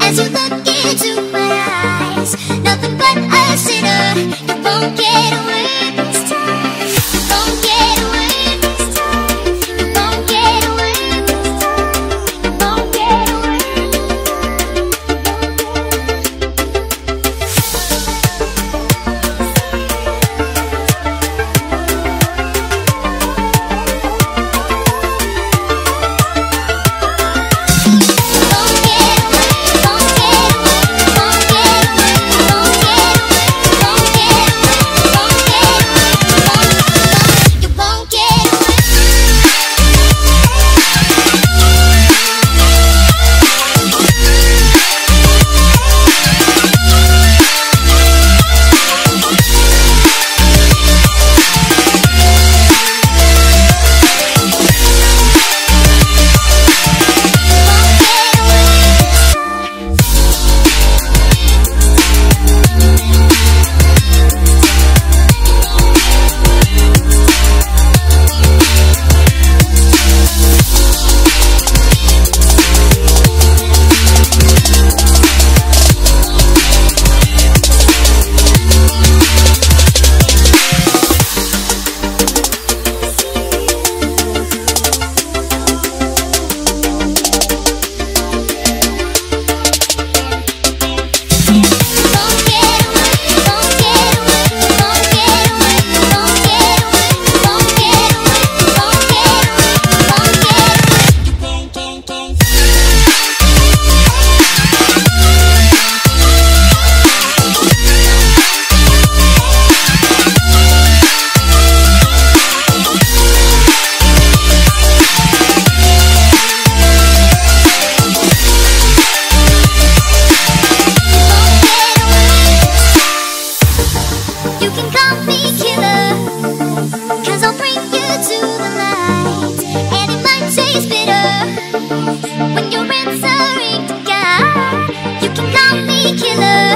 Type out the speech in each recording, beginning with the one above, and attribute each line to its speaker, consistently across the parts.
Speaker 1: as you look into my eyes. Nothing but a sinner, won't get away.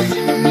Speaker 1: love.